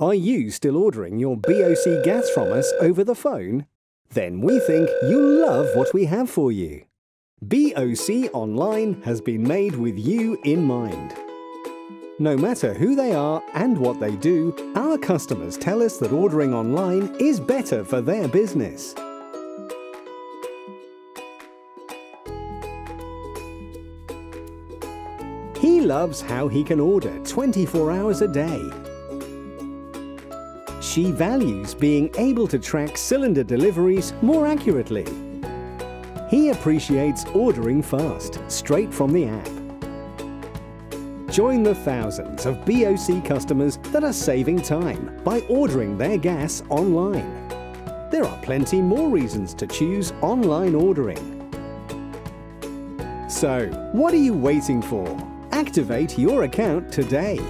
Are you still ordering your BOC gas from us over the phone? Then we think you'll love what we have for you. BOC Online has been made with you in mind. No matter who they are and what they do, our customers tell us that ordering online is better for their business. He loves how he can order 24 hours a day. She values being able to track cylinder deliveries more accurately. He appreciates ordering fast, straight from the app. Join the thousands of BOC customers that are saving time by ordering their gas online. There are plenty more reasons to choose online ordering. So, what are you waiting for? Activate your account today.